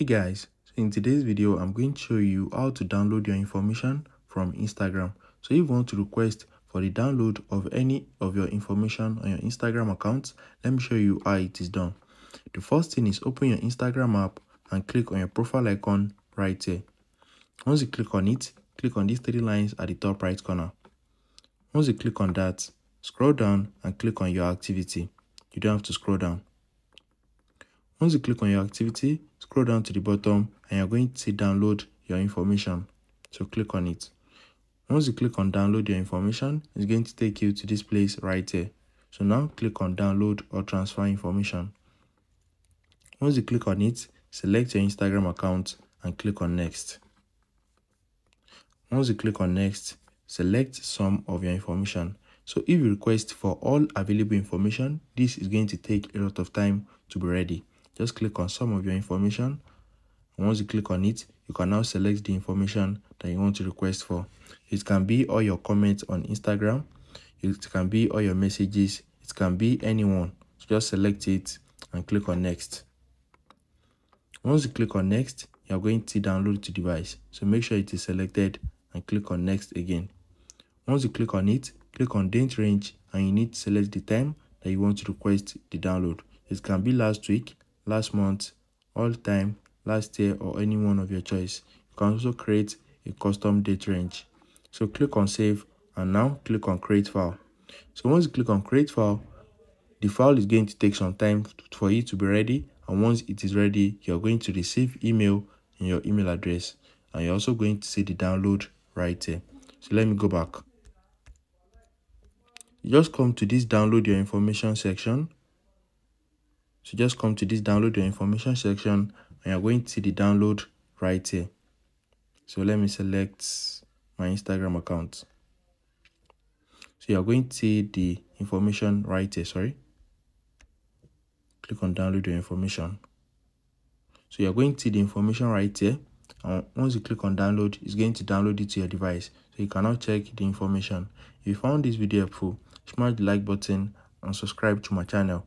hey guys so in today's video i'm going to show you how to download your information from instagram. So if you want to request for the download of any of your information on your instagram account let me show you how it is done. The first thing is open your instagram app and click on your profile icon right here. Once you click on it click on these three lines at the top right corner. Once you click on that scroll down and click on your activity. You don't have to scroll down. Once you click on your activity, scroll down to the bottom and you're going to download your information. So click on it. Once you click on download your information, it's going to take you to this place right here. So now click on download or transfer information. Once you click on it, select your Instagram account and click on next. Once you click on next, select some of your information. So if you request for all available information, this is going to take a lot of time to be ready just click on some of your information. Once you click on it you can now select the information that you want to request for. It can be all your comments on instagram. It can be all your messages. It can be anyone. So just select it and click on next. Once you click on next you're going to download to device. So make sure it is selected and click on next again. Once you click on it click on date range and you need to select the time that you want to request the download. It can be last week last month, all time, last year, or any one of your choice. You can also create a custom date range. So click on save and now click on create file. So once you click on create file, the file is going to take some time for it to be ready. And once it is ready, you're going to receive email in your email address. And you're also going to see the download right here. So let me go back. You just come to this download your information section so just come to this download your information section and you're going to see the download right here. So let me select my Instagram account. So you're going to see the information right here, sorry. Click on download your information. So you're going to see the information right here. And once you click on download, it's going to download it to your device. So you can now check the information. If you found this video helpful, smash the like button and subscribe to my channel.